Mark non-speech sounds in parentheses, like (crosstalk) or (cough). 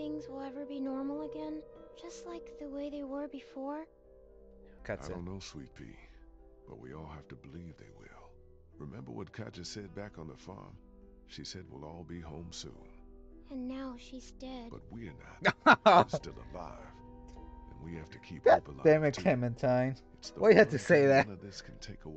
things will ever be normal again? Just like the way they were before? I don't know, Sweet Pea, but we all have to believe they will. Remember what Katjaa said back on the farm? She said we'll all be home soon. And now she's dead. But we're not. (laughs) we're still alive. And we have to keep God hope alive. damn it. Clementine. It's the Why you have to say that? This can take away.